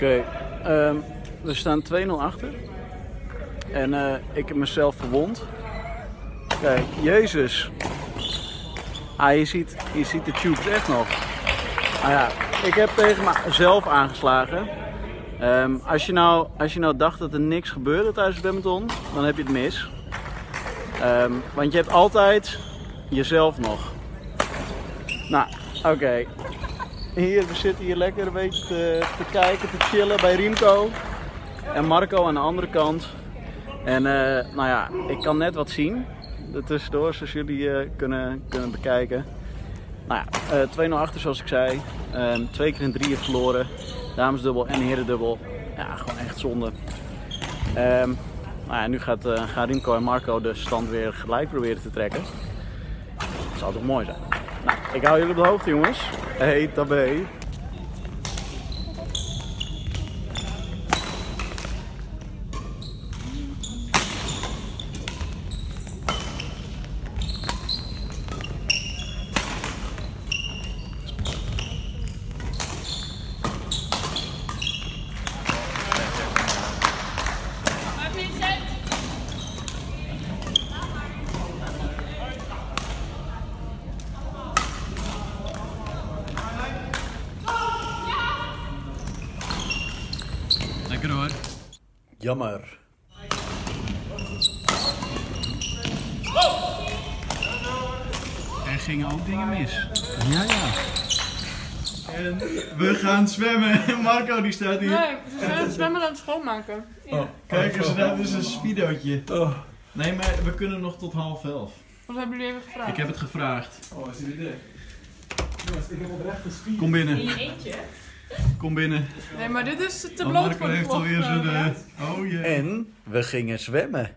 Oké, ehm, we staan 2-0 achter. En eh, ik heb mezelf verwond. Kijk, Jezus. Ah, je ziet, je ziet de tubes echt nog. Ah ja, ik heb tegen mezelf aangeslagen. Ehm, als, je nou, als je nou dacht dat er niks gebeurde tijdens het badminton, dan heb je het mis. Ehm, want je hebt altijd jezelf nog. Nou, oké. Hier, we zitten hier lekker een beetje te, kijken, te chillen bij Riemco. En Marco aan de andere kant. En eh, nou ja, ik kan net wat zien. Ertussendoor, zoals jullie eh, kunnen, kunnen bekijken. Nou ja, eh 2-0 achter zoals ik zei. Ehm, twee keer in drieën verloren. Damesdubbel en herendubbel. Ja, gewoon echt zonde. Ehm, nou ja, nu gaat, gaan Riemco en Marco de stand weer gelijk proberen te trekken. Dat zou toch mooi zijn. Ik hou jullie op de hoogte jongens. Hey, tabé. Lekker hoor. Jammer. Er gingen ook dingen mis. Ja, ja. En we gaan zwemmen. Marco die staat hier. Nee, ze zijn het zwemmen aan het schoonmaken. Oh, kijk eens, dat is een speedootje. Nee, maar we kunnen nog tot half elf. Wat hebben jullie even gevraagd? Ik heb het gevraagd. Oh, is hij weer Jongens, ik heb oprecht een spier. Kom binnen. In je eentje? Kom binnen. Nee, maar dit is te Oh, bloot Marco voor de heeft vlog, alweer zijn... eh, eh, oh jee. En we gingen zwemmen.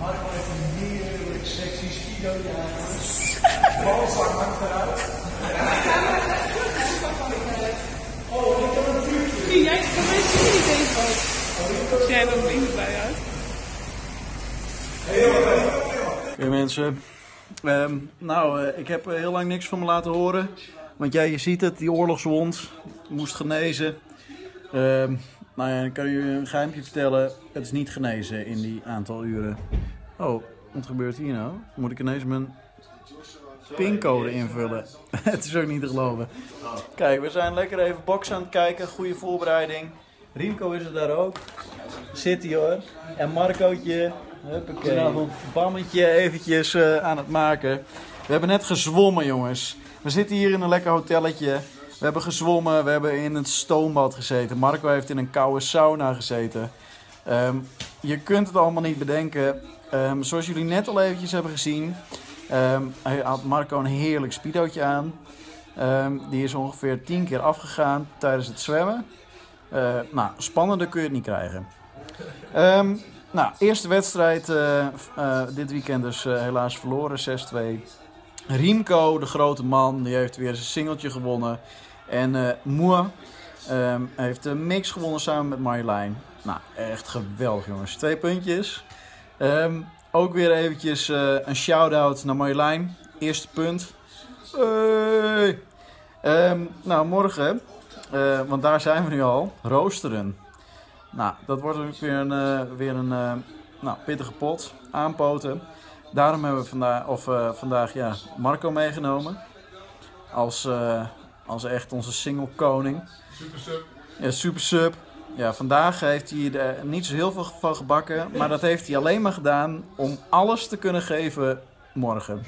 Marco heeft een heerlijk sexy speedootje aan. Balzak hangt eruit. Zie, jij kan mij zien niet deze ook. Als jij er links bij uit. Oké mensen. Ehm, nou, eh, ik heb eh, heel lang niks van me laten horen. Want jij, je ziet het, die oorlogswond moest genezen. Ehm, nou ja, dan kan je een geheimje vertellen. Het is niet genezen in die aantal uren. Oh, wat gebeurt hier nou? Moet ik ineens mijn pincode invullen? het is ook niet te geloven. Kijk, we zijn lekker even boksen aan het kijken. Goede voorbereiding. Riemco is er daar ook. Zit hij hoor. En Marcootje. Huppakee. Bammetje eventjes eh, aan het maken. We hebben net gezwommen jongens. We zitten hier in een lekker hotelletje. We hebben gezwommen. We hebben in het stoombad gezeten. Marco heeft in een koude sauna gezeten. Ehm, je kunt het allemaal niet bedenken. Ehm, zoals jullie net al eventjes hebben gezien. hij had Marco een heerlijk speedootje aan. Die is ongeveer 10 keer afgegaan tijdens het zwemmen. Eh, nou, spannender kun je het niet krijgen. Nou, eerste wedstrijd eh, eh, dit weekend dus helaas verloren, 6-2. Riemco, de grote man, die heeft weer zijn singeltje gewonnen. En eh Moa ehm, heeft de mix gewonnen samen met Marjolein. Nou, echt geweldig jongens. Twee puntjes. Ehm, ook weer eventjes eh, een shout-out naar Marjolein. Eerste punt. Hey. Ehm, nou, morgen, eh, want daar zijn we nu al, roosteren. Nou, dat wordt weer een, weer een nou, pittige pot, aanpoten. Daarom hebben we vandaag, of, eh, vandaag ja, Marco meegenomen. Als, eh, als echt onze single koning. Super sub. Ja, super sub. Ja, vandaag heeft hij er niet zo heel veel van gebakken. Maar dat heeft hij alleen maar gedaan om alles te kunnen geven morgen.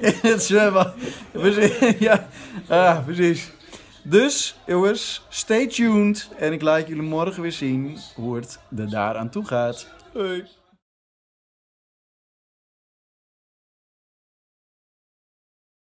In het zwembad. Precies, ja, ah, precies. Dus, jongens, stay tuned. En ik laat jullie morgen weer zien hoe het er daar aan toe gaat. Hoi.